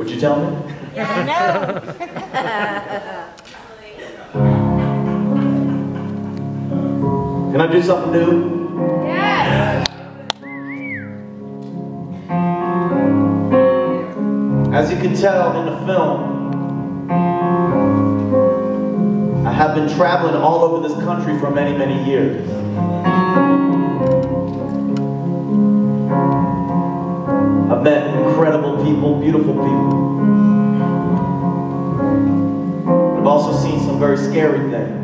Would you tell me? Yeah, I know. Can I do something new? Yes. As you can tell in the film, I have been traveling all over this country for many, many years. I've met incredible people, beautiful people. I've also seen some very scary things.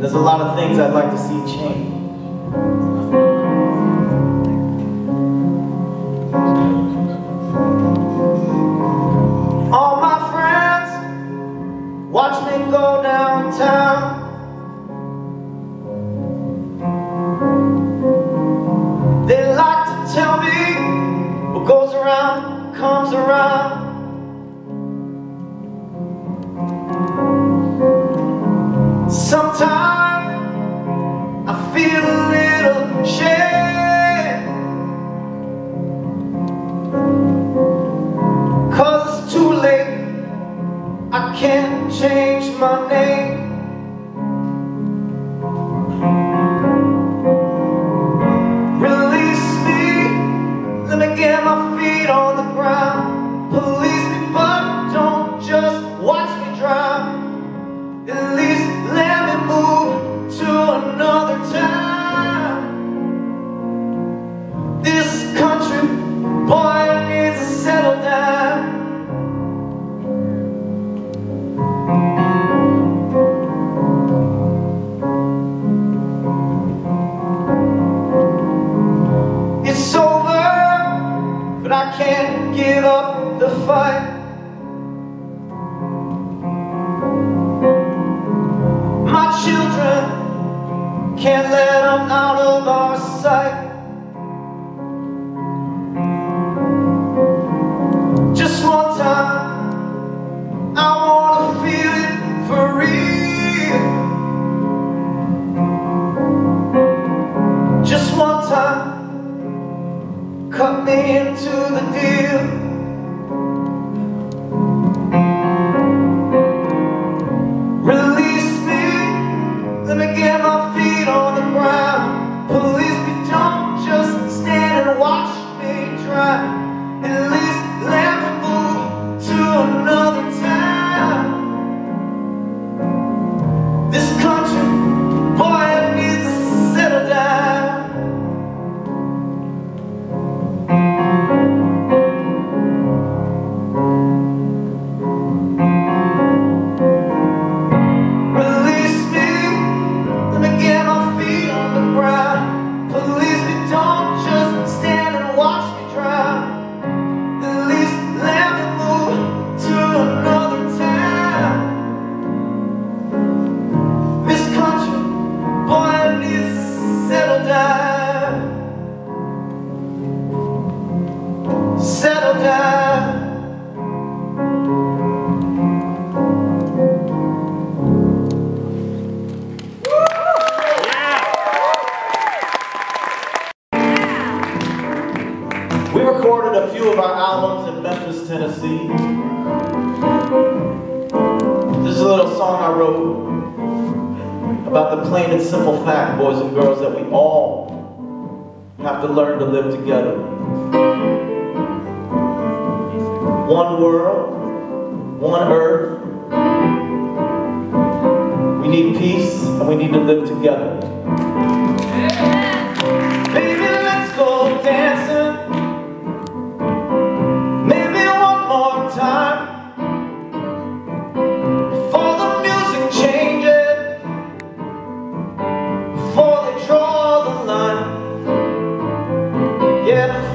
There's a lot of things I'd like to see change. Comes around. Into the deal. This is a little song I wrote about the plain and simple fact, boys and girls, that we all have to learn to live together. One world, one earth. We need peace and we need to live together. Yeah.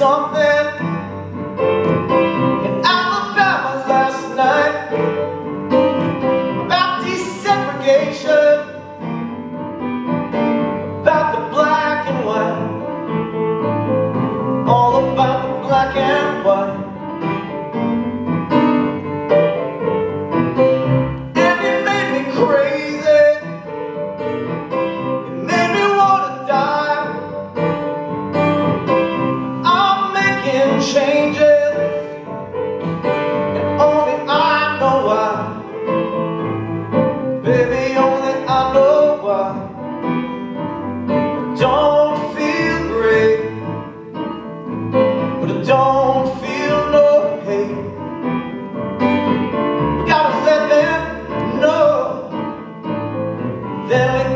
something. There